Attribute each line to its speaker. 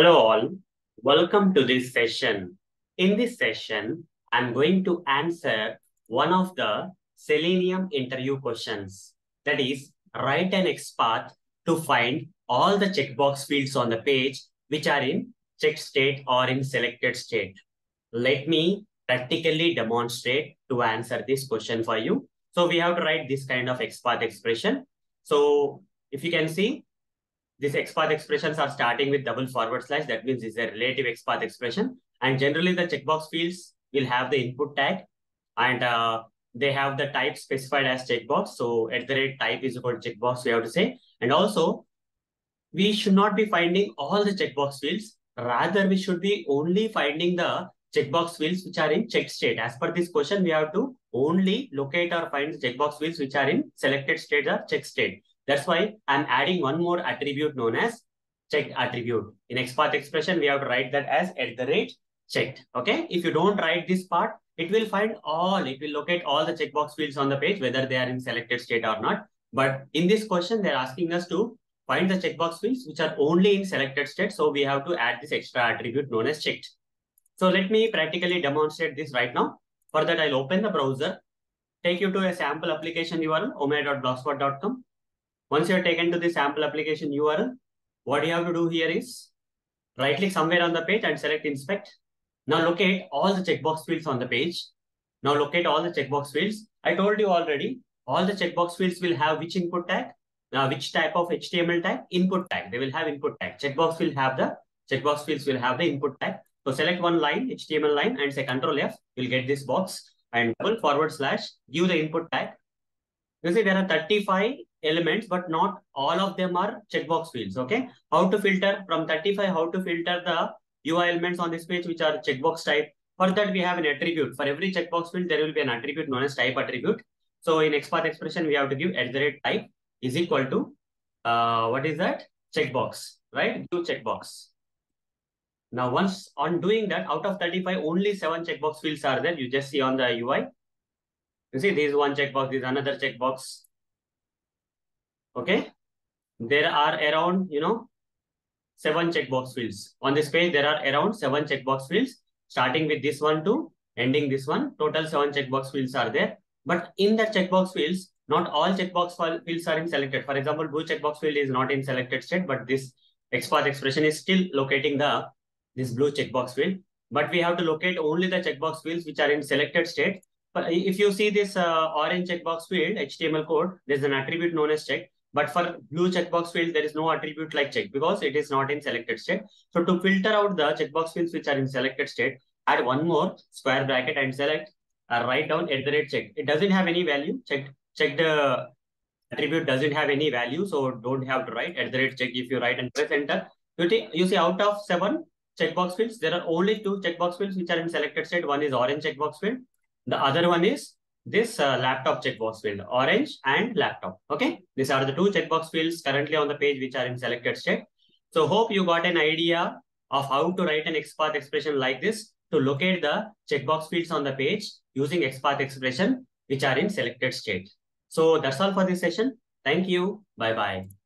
Speaker 1: Hello all, welcome to this session. In this session, I'm going to answer one of the Selenium interview questions. That is, write an XPath to find all the checkbox fields on the page which are in checked state or in selected state. Let me practically demonstrate to answer this question for you. So we have to write this kind of XPath expression. So if you can see, these XPath expressions are starting with double forward slash. That means it's a relative XPath expression. And generally the checkbox fields will have the input tag and uh, they have the type specified as checkbox. So at the rate type is equal to checkbox, we have to say. And also we should not be finding all the checkbox fields. Rather, we should be only finding the checkbox fields which are in checked state. As per this question, we have to only locate or find the checkbox fields which are in selected state or checked state. That's why I'm adding one more attribute known as checked attribute. In XPath expression, we have to write that as at the rate checked. Okay. If you don't write this part, it will find all, it will locate all the checkbox fields on the page, whether they are in selected state or not. But in this question, they're asking us to find the checkbox fields which are only in selected state. So we have to add this extra attribute known as checked. So let me practically demonstrate this right now. For that, I'll open the browser, take you to a sample application URL, omayo.blogspot.com. Once you're taken to the sample application URL, what you have to do here is right click somewhere on the page and select inspect. Now locate all the checkbox fields on the page. Now locate all the checkbox fields. I told you already, all the checkbox fields will have which input tag? Now which type of HTML tag? Input tag. They will have input tag. Checkbox will have the checkbox fields will have the input tag. So select one line, HTML line and say control F. You'll get this box and double forward slash, give the input tag. You see there are 35 elements, but not all of them are checkbox fields. Okay. How to filter from 35, how to filter the UI elements on this page, which are checkbox type. For that, we have an attribute. For every checkbox field, there will be an attribute known as type attribute. So in XPath expression, we have to give at the rate type is equal to, uh, what is that? Checkbox, right? Give checkbox. Now, once on doing that, out of 35, only seven checkbox fields are there. You just see on the UI. You see, this is one checkbox, this is another checkbox. Okay. There are around, you know, seven checkbox fields. On this page, there are around seven checkbox fields, starting with this one to ending this one. Total seven checkbox fields are there. But in the checkbox fields, not all checkbox fields are in selected. For example, blue checkbox field is not in selected state, but this XPath expression is still locating the this blue checkbox field. But we have to locate only the checkbox fields which are in selected state. But if you see this uh, orange checkbox field, HTML code, there's an attribute known as check. But for blue checkbox field, there is no attribute like check because it is not in selected state. So to filter out the checkbox fields which are in selected state, add one more square bracket and select uh, write down at the rate check. It doesn't have any value. Check check the attribute doesn't have any value, so don't have to write at the rate check. If you write and press enter, you, take, you see out of seven checkbox fields, there are only two checkbox fields which are in selected state. One is orange checkbox field. The other one is this uh, laptop checkbox field, orange and laptop. Okay, these are the two checkbox fields currently on the page which are in selected state. So hope you got an idea of how to write an XPath expression like this to locate the checkbox fields on the page using XPath expression which are in selected state. So that's all for this session. Thank you. Bye-bye.